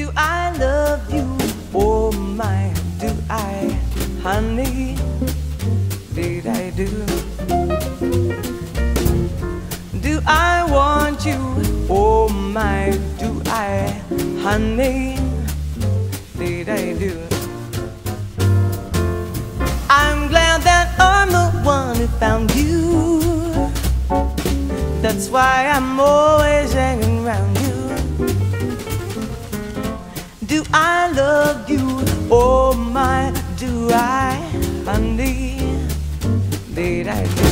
Do I love you? Oh my, do I, honey? Did I do? Do I want you? Oh my, do I, honey? Did I do? I'm glad that I'm the one who found you. That's why I'm always I love you, oh my, do I, honey, did I do?